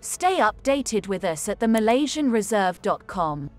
Stay updated with us at themalaysianreserve.com.